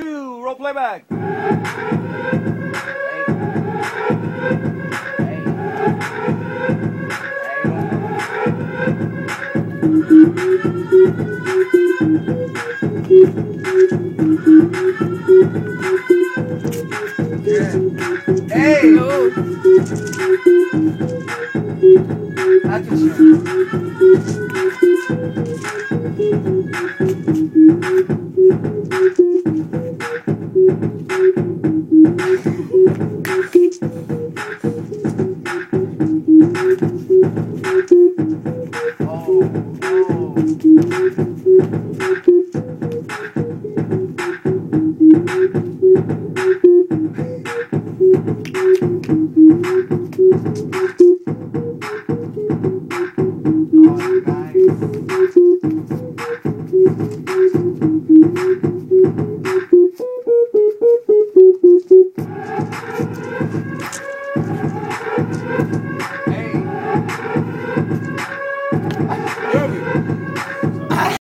two, roll playback. Hey! Action. Oh, oh. Hey. Heavy.